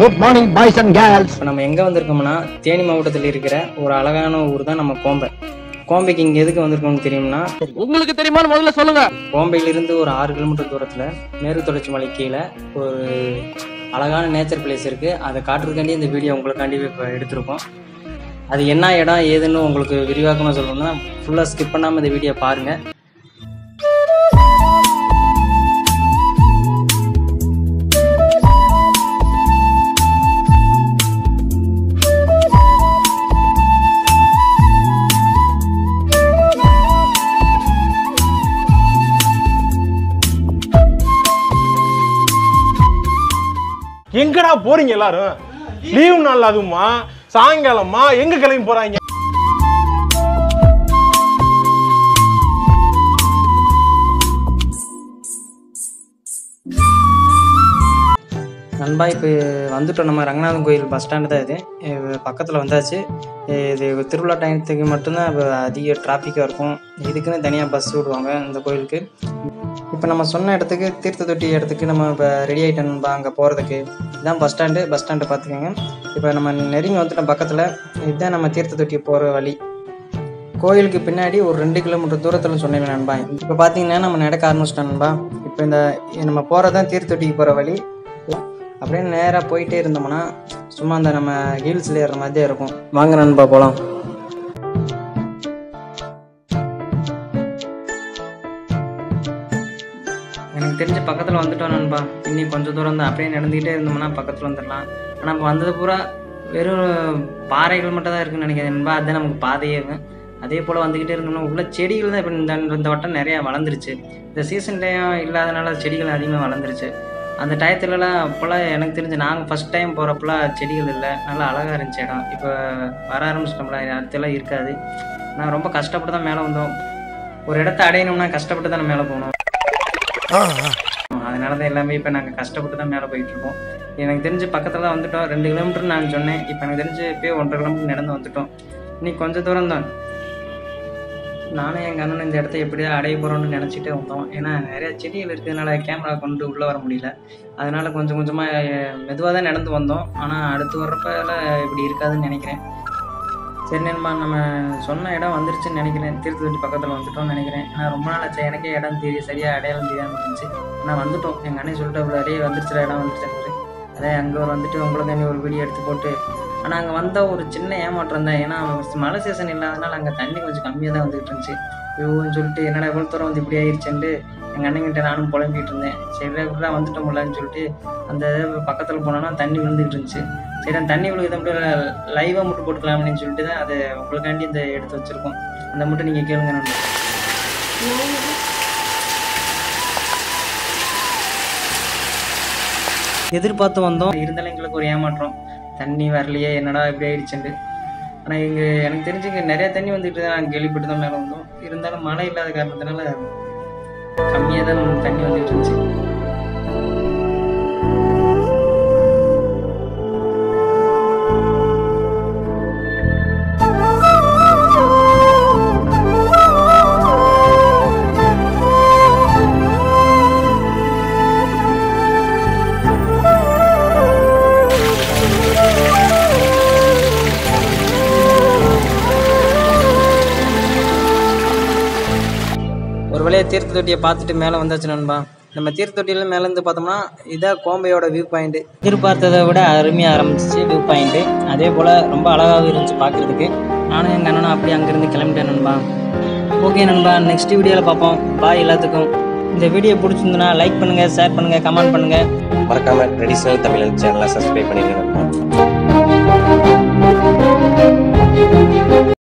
Good morning boys and girls இப்போ நம்ம எங்கே வந்திருக்கோம்னா தேனி மாவட்டத்தில் இருக்கிற ஒரு அழகான ஊர் தான் நம்ம கோம்பை. கோம்பைக்கு இங்கே எதுக்கு வந்திருக்கோம்னு தெரியும்னா உங்களுக்கு தெரியுமான்னு முதல்ல சொல்லுங்க. கோம்பையிலிருந்து ஒரு ஆறு கிலோமீட்டர் தூரத்தில் மேற்கு தொடர்ச்சி மலை கீழே ஒரு அழகான நேச்சர் பிளேஸ் இருக்குது அதை காட்டுறதுக்காண்டி இந்த வீடியோ உங்களுக்காண்டி இப்போ எடுத்திருக்கோம். அது என்ன இடம் ஏதுன்னு உங்களுக்கு விரிவாக்கமாக சொல்லணும்னா ஃபுல்லாக ஸ்கிப் பண்ணாமல் இந்த வீடியோ பாருங்கள் எங்கடா போறீங்க எல்லாரும்? லீவு நாள் அதுமா சாயங்காலமா? எங்க கிளம்பி போறாங்க? நண்பா இப்போ வந்துட்டோம். நம்ம ரங்கநாதன் கோயில் பஸ் ஸ்டாண்டு தான் இது. இது பக்கத்தில் வந்தாச்சு. இது திருவிழா டைமத்துக்கு மட்டும்தான் இப்போ அதிக டிராஃபிக்காக இருக்கும். இதுக்குன்னு தனியாக பஸ் விடுவாங்க இந்த கோயிலுக்கு. இப்போ நம்ம சொன்ன இடத்துக்கு தீர்த்த தொட்டி இடத்துக்கு நம்ம இப்போ ரெடி ஆகிட்டோம் நண்பா அங்கே போகிறதுக்கு இதுதான் பஸ் ஸ்டாண்டு பஸ் ஸ்டாண்டு பார்த்துக்கோங்க இப்போ நம்ம நெருங்கி வந்துட்டோம் பக்கத்தில். இதுதான் நம்ம தீர்த்த தொட்டி போகிற வழி. கோயிலுக்கு பின்னாடி ஒரு ரெண்டு கிலோமீட்டர் தூரத்தில் சொன்னேன் நண்பா. இப்போ பார்த்தீங்கன்னா நம்ம நடக்க ஆரம்பிச்சிட்டோம் நண்பா. இப்போ இந்த நம்ம போகிறது தான் தீர்த்தொட்டிக்கு போகிற வழி. அப்படியே நேராக போயிட்டே இருந்தோம்னா சும்மா அந்த நம்ம ஹீல்ஸில் ஏறுற மாதிரியே இருக்கும். வாங்க நண்பா போகலாம் தெரிஞ்ச பக்கத்தில் வந்துட்டோம் நண்பா. இன்னி கொஞ்சம் தூரம் தான். அப்படியே நடந்துக்கிட்டே இருந்தோம்னா பக்கத்தில் வந்துடலாம். ஆனால் நம்ம வந்தது பூரா வெறும் பாறைகள் மட்டும் தான் இருக்குன்னு நினைக்கிறேன் நண்பா. அதுதான் நமக்கு பாதையே. அதே போல் வந்துக்கிட்டே இருந்தோம்னா உள்ள செடிகள் தான் இப்போ இந்த இந்த வட்டம் நிறையா வளர்ந்துருச்சு. இந்த சீசன் இல்லாதனால செடிகள் அதிகமாக வளர்ந்துருச்சு. அந்த டயத்துலலாம் அப்போல்லாம் எனக்கு தெரிஞ்சு நாங்கள் ஃபஸ்ட் டைம் போகிறப்பெல்லாம் செடிகள் இல்லை. நல்லா அழகாக இருந்துச்சு இடம். இப்போ வர ஆரம்பிச்சிட்டோம்ல. இடத்துலாம் இருக்காது. நான் ரொம்ப கஷ்டப்பட்டு தான் மேலே வந்தோம். ஒரு இடத்த அடையணும்னா கஷ்டப்பட்டு தான் மேலே போகணும். அதனால தான் எல்லாமே இப்போ நாங்கள் கஷ்டப்பட்டு தான் மேலே போயிட்டு இருக்கோம் எனக்கு தெரிஞ்சு பக்கத்தில் தான் வந்துட்டோம். ரெண்டு கிலோமீட்டர் நான் சொன்னேன். இப்போ எனக்கு தெரிஞ்சு இப்போயே ஒன்றரை கிலோமீட்டர் நடந்து வந்துட்டோம். இன்னைக்கு கொஞ்சம் தூரம் தான். நானும் எங்கள் அண்ணன் இந்த இடத்த எப்படியா அடைய போகிறோம்னு நினச்சிட்டே வந்தோம். ஏன்னா நிறைய செடிகள் இருக்கிறதுனால கேமரா கொண்டு உள்ளே வர முடியல. அதனால் கொஞ்சம் கொஞ்சமாக மெதுவாக தான் நடந்து வந்தோம். ஆனால் அடுத்து வர்றப்பெல்லாம் இப்படி இருக்காதுன்னு நினைக்கிறேன். சரி நண்பா நம்ம சொன்ன இடம் வந்துருச்சுன்னு நினைக்கிறேன். திருத்துவட்டி பக்கத்தில் வந்துட்டோம்னு நினைக்கிறேன். நான் ரொம்ப நாள் ஆச்சு. எனக்கே இடம் தெரியும் சரியாக அடையாளம் தெரியாமல் இருந்துச்சு. நான் வந்துட்டோம். எங்கள் அண்ணன் சொல்லிட்டு அப்படியே நிறைய இடம் வந்துருச்சு அதே அங்கே வந்துட்டு உங்களுக்கு ஒரு வீடியோ எடுத்து போட்டு ஆனால் அங்கே வந்த ஒரு சின்ன ஏமாற்றம் தான். ஏன்னா மழை சீசன் இல்லாதனால அங்கே தண்ணி கொஞ்சம் கம்மியாக தான் வந்துகிட்டு இருந்துச்சு. ஐயோன்னு சொல்லிட்டு என்னடா இவ்வளோ தூரம் வந்து இப்படி ஆயிடுச்சுன்ட்டு எங்கள் அண்ணங்கிட்ட நானும் புலம்பிகிட்டு இருந்தேன். சரி இப்படிலாம் வந்துட்டோம்லன்னு சொல்லிட்டு அந்த பக்கத்தில் போனோன்னா தண்ணி விழுந்துகிட்டு இருந்துச்சு. சரி அந்த தண்ணி விழுகுது அப்படியே லைவாக மட்டும் போட்டுக்கலாம் அப்படின்னு சொல்லிட்டு தான் அதை உங்களுக்காண்டி இந்த எடுத்து வச்சுருக்கோம். அந்த மட்டும் நீங்கள் கேளுங்க நண்பா. எதிர்பார்த்து வந்தோம். இருந்தாலும் எங்களுக்கு ஒரு ஏமாற்றம். தண்ணி வரலையே என்னடா இப்படி ஆயிடுச்சுண்டு ஆனால் இங்கே எனக்கு தெரிஞ்சு இங்கே நிறைய தண்ணி வந்துட்டு தான் நாங்கள் கேள்விப்பட்டு தான் மேலே வந்தோம். இருந்தாலும் மழை இல்லாத காரணத்தினால கம்மியாக தான் தண்ணி வந்துட்டு இருந்துச்சு. தீர்த்த தொட்டியை பார்த்துட்டு மேலே வந்தாச்சு நண்பா. நம்ம தீர்த்த தொட்டியில் மேலேருந்து பார்த்தோம்னா இதான் கோம்பையோட வியூ பாயிண்ட்டு எதிர்பார்த்ததை விட அருமையாக ஆரம்பிச்சிச்சு வியூ பாயிண்ட்டு அதே போல் ரொம்ப அழகாகவும் இருந்துச்சு பார்க்குறதுக்கு. நானும் எங்கள் அண்ணனும் அப்படியே அங்கேருந்து கிளம்பிட்டேன் நண்பா. ஓகே நண்பா நெக்ஸ்ட் வீடியோவில் பார்ப்போம். பாய் எல்லாத்துக்கும். இந்த வீடியோ பிடிச்சிருந்துன்னா லைக் பண்ணுங்கள் ஷேர் பண்ணுங்கள் கமெண்ட் பண்ணுங்கள் மறக்காம ட்ரெடிஷ்னல் தமிழ் சேனலை சப்ஸ்கிரைப் பண்ணிடுங்க